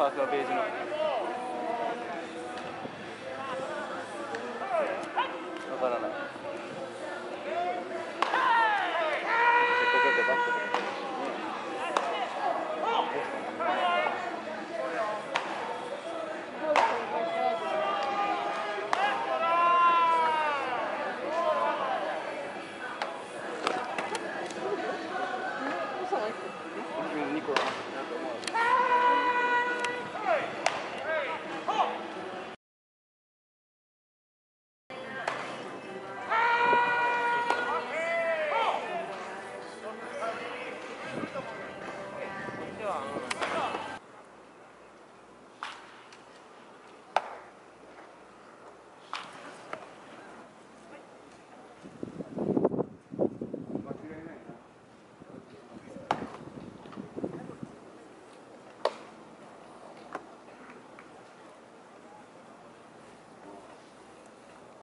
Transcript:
フースはベージュの。わからない。せっかくだバック。